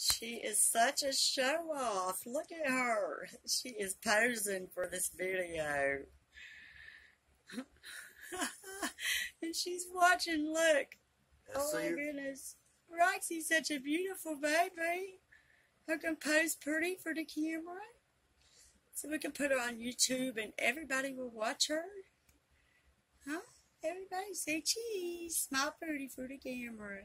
She is such a show off. Look at her. She is posing for this video. and she's watching, look. Oh my goodness. Roxy's such a beautiful baby. Who can pose pretty for the camera. So we can put her on YouTube and everybody will watch her. Huh? Everybody say cheese. Smile pretty for the camera.